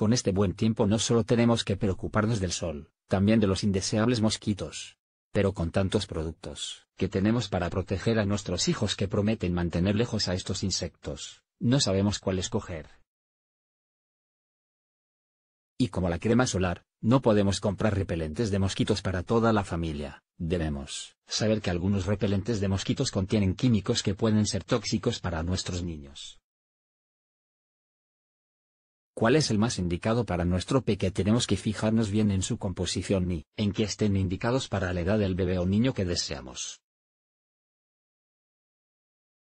Con este buen tiempo no solo tenemos que preocuparnos del sol, también de los indeseables mosquitos. Pero con tantos productos que tenemos para proteger a nuestros hijos que prometen mantener lejos a estos insectos, no sabemos cuál escoger. Y como la crema solar, no podemos comprar repelentes de mosquitos para toda la familia, debemos saber que algunos repelentes de mosquitos contienen químicos que pueden ser tóxicos para nuestros niños. ¿Cuál es el más indicado para nuestro peque? Tenemos que fijarnos bien en su composición y en que estén indicados para la edad del bebé o niño que deseamos.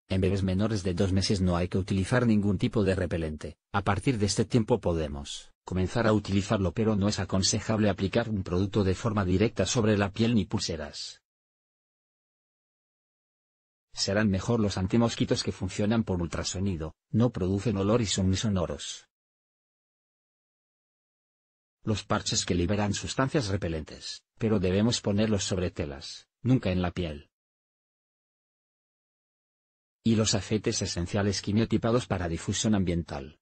En bebés menores de dos meses no hay que utilizar ningún tipo de repelente, a partir de este tiempo podemos comenzar a utilizarlo pero no es aconsejable aplicar un producto de forma directa sobre la piel ni pulseras. Serán mejor los antimosquitos que funcionan por ultrasonido, no producen olor y son sonoros. Los parches que liberan sustancias repelentes, pero debemos ponerlos sobre telas, nunca en la piel y los aceites esenciales quimiotipados para difusión ambiental.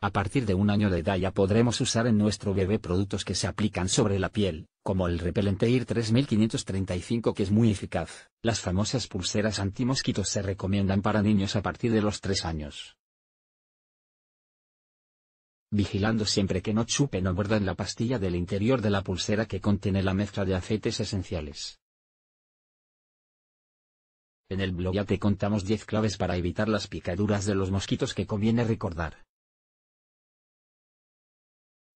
A partir de un año de edad ya podremos usar en nuestro bebé productos que se aplican sobre la piel, como el repelente IR 3535 que es muy eficaz. Las famosas pulseras antimosquitos se recomiendan para niños a partir de los 3 años. Vigilando siempre que no chupen o muerdan la pastilla del interior de la pulsera que contiene la mezcla de aceites esenciales. En el blog ya te contamos 10 claves para evitar las picaduras de los mosquitos que conviene recordar.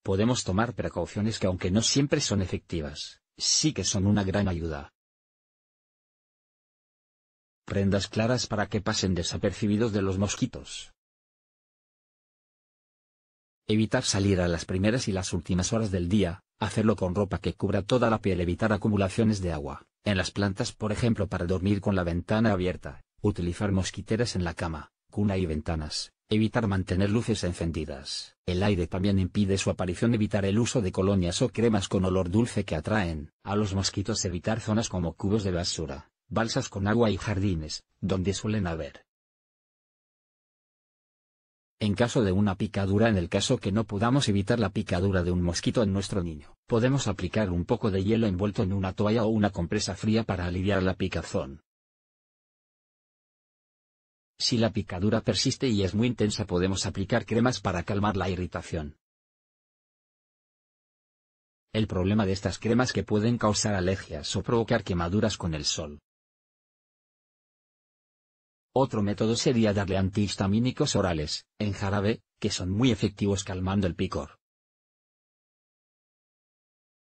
Podemos tomar precauciones que aunque no siempre son efectivas, sí que son una gran ayuda. Prendas claras para que pasen desapercibidos de los mosquitos. Evitar salir a las primeras y las últimas horas del día, hacerlo con ropa que cubra toda la piel, evitar acumulaciones de agua, en las plantas por ejemplo para dormir con la ventana abierta, utilizar mosquiteras en la cama, cuna y ventanas, evitar mantener luces encendidas. El aire también impide su aparición, evitar el uso de colonias o cremas con olor dulce que atraen a los mosquitos, evitar zonas como cubos de basura, balsas con agua y jardines, donde suelen haber en caso de una picadura en el caso que no podamos evitar la picadura de un mosquito en nuestro niño, podemos aplicar un poco de hielo envuelto en una toalla o una compresa fría para aliviar la picazón. Si la picadura persiste y es muy intensa podemos aplicar cremas para calmar la irritación. El problema de estas cremas que pueden causar alergias o provocar quemaduras con el sol. Otro método sería darle antihistamínicos orales, en jarabe, que son muy efectivos calmando el picor.